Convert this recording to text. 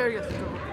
There you go.